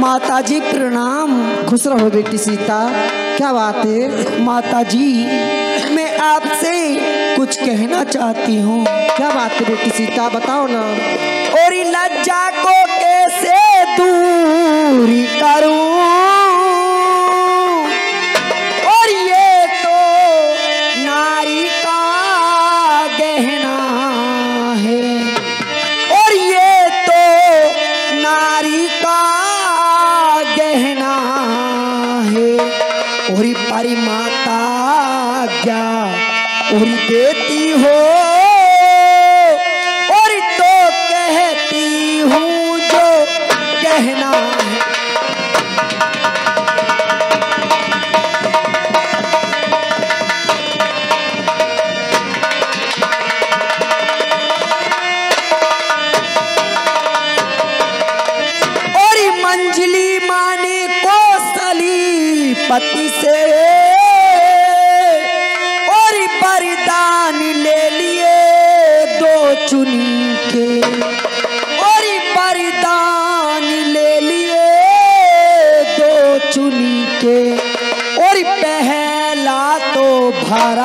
माता जी प्रणाम। खुश रहो बेटी सीता। क्या बात है? माता जी मैं आपसे कुछ कहना चाहती हूँ। क्या बात है बेटी सीता? बताओ ना। और लज्जा को कैसे दूरी करूँ? और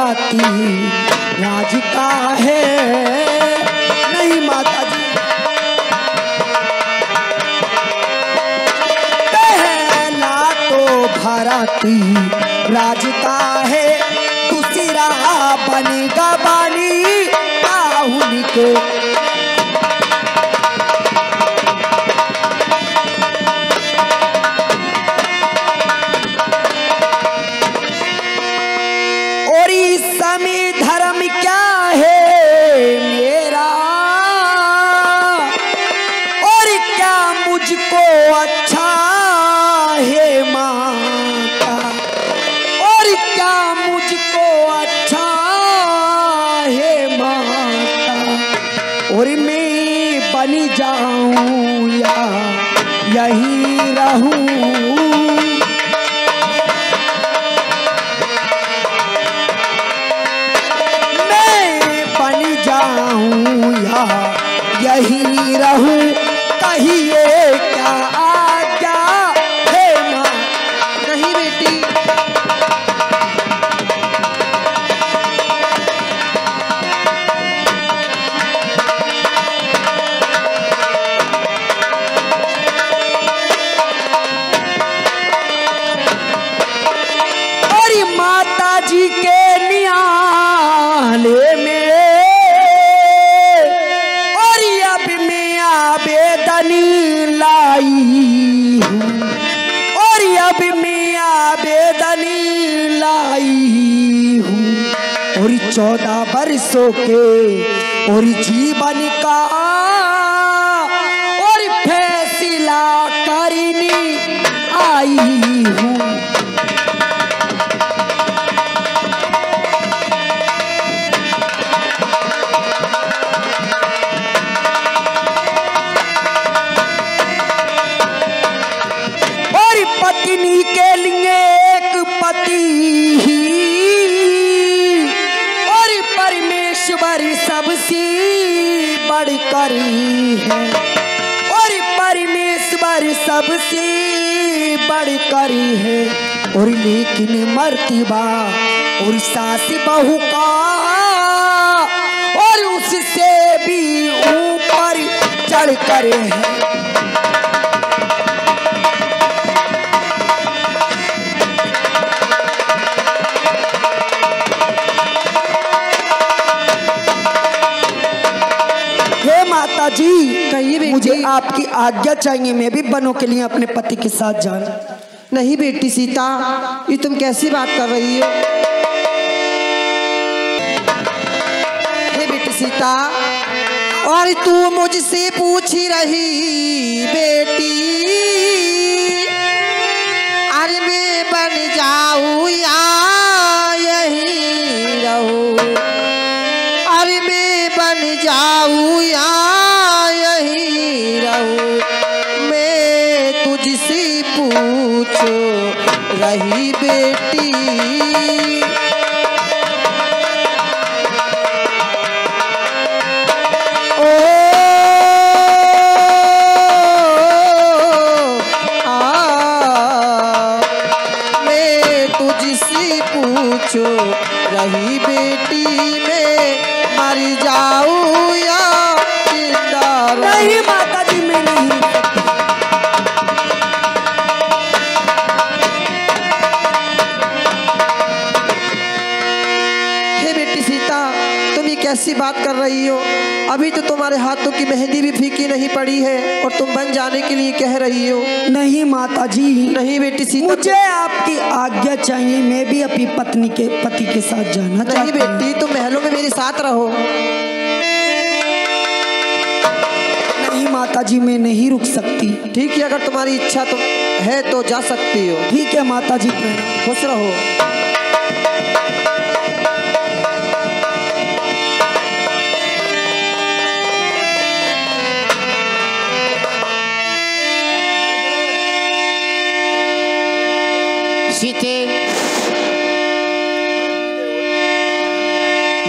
भारती राज का है। नहीं माता जी पहला तो भारती। राजता है। दूसरा बनेगा बानी। राहुल के समय धर्म क्या है मेरा? और क्या मुझको अच्छा है माता? और क्या मुझको अच्छा है माता? और मैं बन जाऊँ या यही रहूँ? जी के नियाले में और अब मैं आवेदनी लाई हूँ। और अब मैं आवेदनी लाई हूँ। और चौदह वर्षों के और जीवन का और फैसला करनी आई हूँ। बढ़कर है। और परमेश्वर सबसे बढ़कर है। और लेकिन मर्तिबा और सास बहु का और उससे भी ऊपर चढ़ करे हे। आपकी आज्ञा चाहिए, मैं भी बनों के लिए अपने पति के साथ जाऊँ। नहीं बेटी सीता, ये तुम कैसी बात कर रही हो? हे बेटी सीता, और तू मुझसे पूछ ही रही, बेटी। पूछो रही बेटी। कैसी बात कर रही हो? अभी तो तुम्हारे हाथों की मेहंदी भी फीकी नहीं पड़ी है और तुम बन जाने के लिए कह रही हो। नहीं माता जी। नहीं बेटी सीता। मुझे आपकी आज्ञा चाहिए मैं भी अपनी पत्नी के पति के साथ जाना नहीं चाहती हूँ। बेटी तुम महलों में मेरे साथ रहो। नहीं माता जी मैं नहीं रुक सकती। ठीक है अगर तुम्हारी इच्छा तो है तो जा सकती हो। ठीक है माता जी। खुश रहो। सीते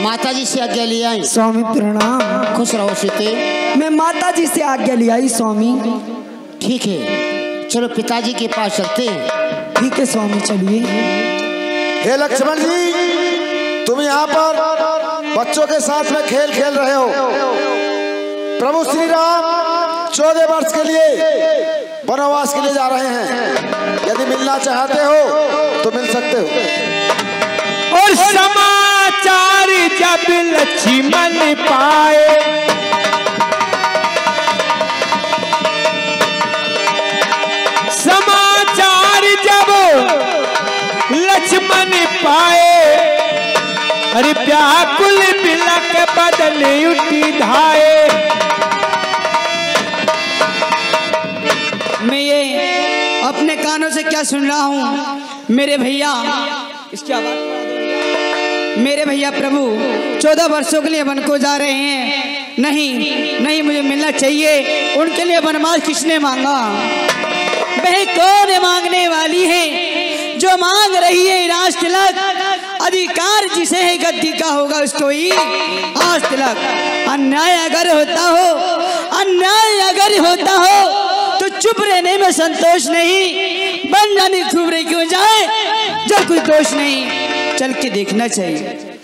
माता जी से आज्ञा ले आई। स्वामी प्रणाम। खुश रहो सीते। मैं माता जी से आज्ञा ले आई स्वामी। ठीक है चलो पिताजी के पास चलते हैं। ठीक है स्वामी चलिए। हे लक्ष्मण जी तुम यहाँ पर बच्चों के साथ में खेल खेल रहे हो। प्रभु श्री राम चौदह वर्ष के लिए वनवास के लिए जा रहे हैं। यदि मिलना चाहते हो तो मिल सकते हो। और समाचार जब लक्ष्मण पाए। समाचार जब लक्ष्मण पाए। अरे व्याकुल बिलक बदल उठी धाए। सुन रहा हूँ। मेरे भैया, इसकी आवाज़। मेरे भैया प्रभु, चौदह वर्षों के लिए वन को जा रहे हैं। नहीं नहीं मुझे मिलना चाहिए। उनके लिए वनवास किसने मांगा? वह कौन मांगने वाली है? जो मांग रही है राज तिलक, अधिकार जिसे है गद्दी का होगा उसको ही आज तिलक। अन्याय अगर होता हो, अन्याय अगर होता हो में संतोष नहीं। बन जाने खूब रही क्यों जाए? जब कोई दोष नहीं, चल के देखना चाहिए।